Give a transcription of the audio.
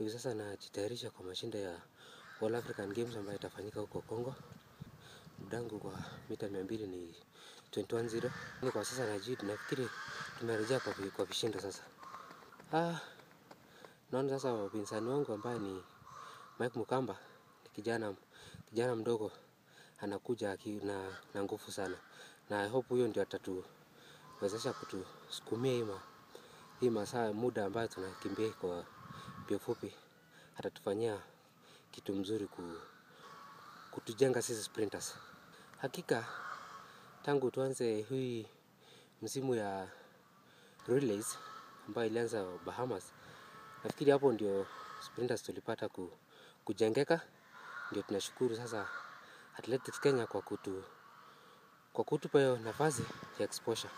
Hivi sasa najitayarisha kwa mashinda ya All African Games ambayo itafanyika huko Kongo. Mdangu kwa mita mia mbili ni 21-0. Ni kwa sasa najit nafikiri tumerejea kwa, kwa vishindo sasa. Ah, naona sasa wapinzani wangu ambaye ni Mike Mukamba ni kijana, kijana mdogo anakuja na, na nguvu sana, na I hope huyo ndio atatuwezesha kutusukumia hima hii masaa muda ambayo tunakimbia kwa mbio fupi, atatufanyia kitu mzuri ku, kutujenga sisi sprinters. Hakika tangu tuanze hii msimu ya relays ambayo ilianza Bahamas, nafikiri hapo ndio sprinters tulipata ku, kujengeka. Ndio tunashukuru sasa Athletics Kenya kwa kutu kwa kutupa hiyo nafasi ya exposure.